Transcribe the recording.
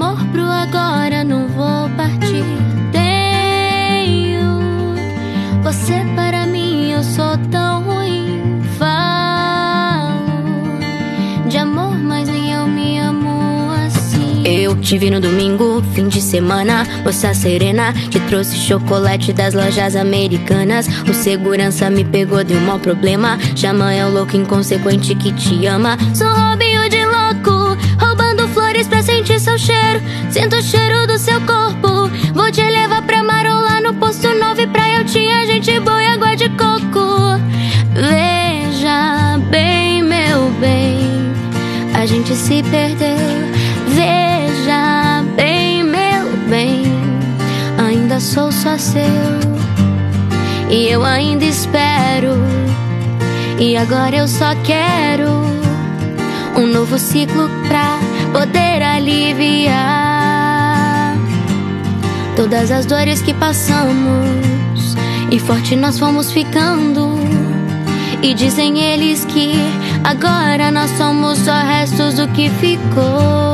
amor pro agora não vou partir. Tenho você para mim, eu sou tão ruim. Falo de amor, mas nem eu me amo assim. Eu te vi no domingo, fim de semana, moça serena. Te trouxe chocolate das lojas americanas. O segurança me pegou, deu mau problema. Xamã é o louco inconsequente que te ama. Sou Robin. A gente se perdeu. Veja bem, meu bem, ainda sou só seu. E eu ainda espero. E agora eu só quero um novo ciclo pra poder aliviar todas as dores que passamos. E forte nós fomos ficando. E dizem eles que agora nós somos só restos do que ficou.